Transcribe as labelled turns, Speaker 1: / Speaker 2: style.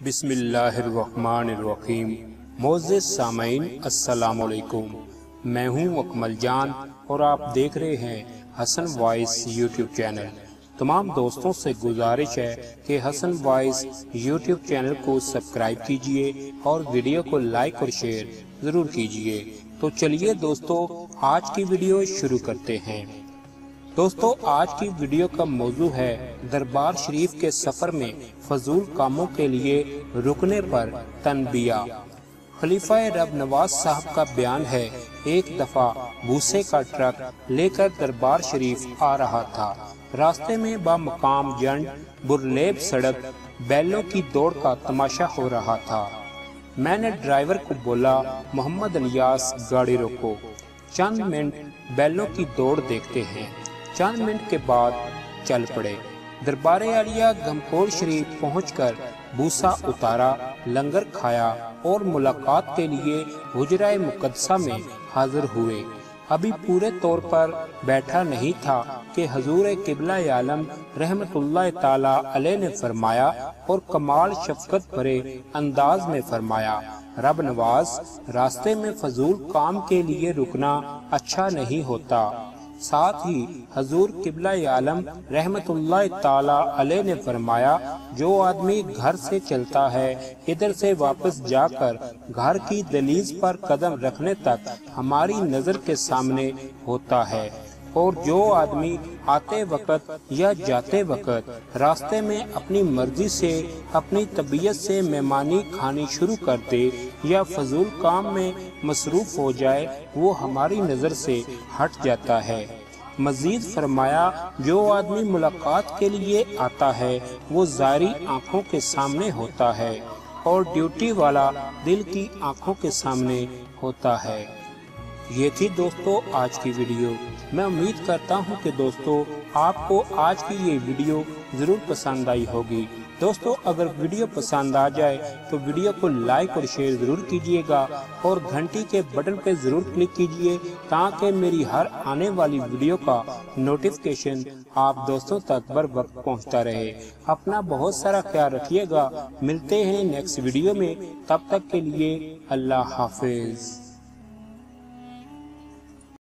Speaker 1: बिस्मिल्लाहिर्रहमानिर्रहीम। मोज़ सामीन अस्सलामुअलैकुम। मैं हूँ अकमल जान और आप देख रहे हैं हसन वॉइस यूट्यूब चैनल। तमाम दोस्तों से गुजारिश है कि हसन वॉइस यूट्यूब चैनल को सब्सक्राइब कीजिए और वीडियो को लाइक और शेयर ज़रूर कीजिए। तो चलिए दोस्तों, आज की वीडियो शुरू करते हैं। दोस्तों, आज की वीडियो का मौजू है दरबार शरीफ के सफ़र में फजूल कामों के लिए रुकने पर तनबिया। खलीफा रब नवाज़ साहब का बयान है, एक दफ़ा भूसे का ट्रक लेकर दरबार शरीफ आ रहा था। रास्ते में बामकाम जंड बुरलेब सड़क, बैलों की दौड़ का तमाशा हो रहा था। मैंने ड्राइवर को बोला, मोहम्मद अलियास, गाड़ी रोको। चंद मिनट बैलों की दौड़ देखते हैं। चंद मिनट के बाद चल पड़े। दरबार आलिया गमकोर शरीफ पहुंचकर भूसा उतारा, लंगर खाया और मुलाकात के लिए हुजरा मुकदसा में हाजिर हुए। अभी पूरे तौर पर बैठा नहीं था कि हजूर किबला आलम अलैह ने फरमाया और कमाल शफकत भरे अंदाज में फरमाया, रब नवाज़, रास्ते में फजूल काम के लिए रुकना अच्छा नहीं होता। साथ ही हजूर किबला आलम रहमत अलैह ने फरमाया, जो आदमी घर से चलता है, इधर से वापस जाकर घर की दलीज पर कदम रखने तक हमारी नज़र के सामने होता है। और जो आदमी आते वक्त या जाते वक्त रास्ते में अपनी मर्ज़ी से, अपनी तबीयत से मेहमानी खानी शुरू कर दे या फजूल काम में मसरूफ हो जाए, वो हमारी नज़र से हट जाता है। मजीद फरमाया, जो आदमी मुलाकात के लिए आता है, वो जारी आँखों के सामने होता है और ड्यूटी वाला दिल की आँखों के सामने होता है। ये थी दोस्तों आज की वीडियो। मैं उम्मीद करता हूँ कि दोस्तों आपको आज की ये वीडियो ज़रूर पसंद आई होगी। दोस्तों, अगर वीडियो पसंद आ जाए तो वीडियो को लाइक और शेयर ज़रूर कीजिएगा और घंटी के बटन पर ज़रूर क्लिक कीजिए ताकि मेरी हर आने वाली वीडियो का नोटिफिकेशन आप दोस्तों तक बर वक्त पहुँचता रहे। अपना बहुत सारा ख्याल रखिएगा। मिलते हैं नेक्स्ट वीडियो में। तब तक के लिए अल्लाह हाफिज।